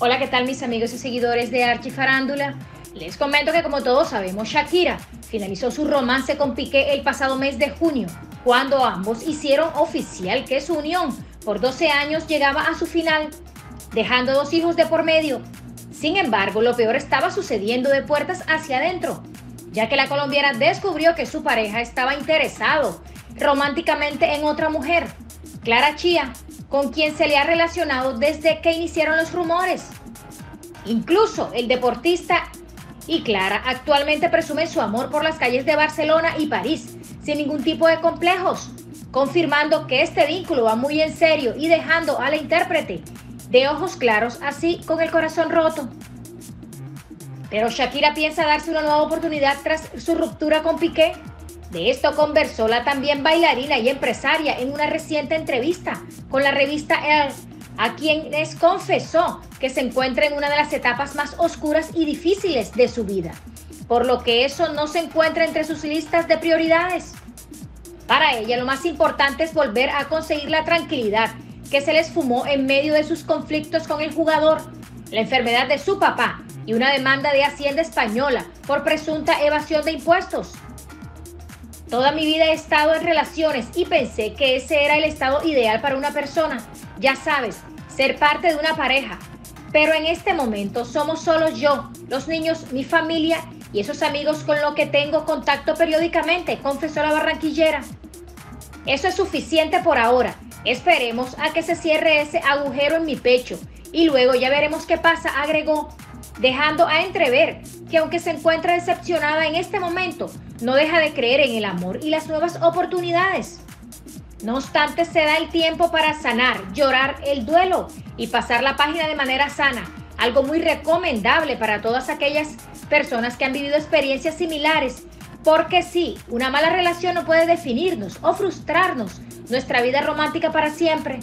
Hola, ¿qué tal mis amigos y seguidores de Archifarándula? Les comento que como todos sabemos, Shakira finalizó su romance con Piqué el pasado mes de junio, cuando ambos hicieron oficial que su unión por 12 años llegaba a su final, dejando dos hijos de por medio. Sin embargo, lo peor estaba sucediendo de puertas hacia adentro, ya que la colombiana descubrió que su pareja estaba interesado románticamente en otra mujer, Clara Chía, con quien se le ha relacionado desde que iniciaron los rumores. Incluso el deportista y Clara actualmente presumen su amor por las calles de Barcelona y París, sin ningún tipo de complejos, confirmando que este vínculo va muy en serio y dejando a la intérprete de ojos claros, así con el corazón roto. Pero Shakira piensa darse una nueva oportunidad tras su ruptura con Piqué. De esto conversó la también bailarina y empresaria en una reciente entrevista con la revista Elle, a quien les confesó que se encuentra en una de las etapas más oscuras y difíciles de su vida, por lo que eso no se encuentra entre sus listas de prioridades. Para ella lo más importante es volver a conseguir la tranquilidad que se les fumó en medio de sus conflictos con el jugador, la enfermedad de su papá y una demanda de Hacienda Española por presunta evasión de impuestos. Toda mi vida he estado en relaciones y pensé que ese era el estado ideal para una persona. Ya sabes, ser parte de una pareja. Pero en este momento somos solo yo, los niños, mi familia y esos amigos con los que tengo contacto periódicamente, confesó la barranquillera. Eso es suficiente por ahora. Esperemos a que se cierre ese agujero en mi pecho y luego ya veremos qué pasa, agregó, dejando a entrever que aunque se encuentra decepcionada en este momento, no deja de creer en el amor y las nuevas oportunidades. No obstante, se da el tiempo para sanar, llorar el duelo y pasar la página de manera sana, algo muy recomendable para todas aquellas personas que han vivido experiencias similares, porque sí, una mala relación no puede definirnos o frustrarnos nuestra vida romántica para siempre.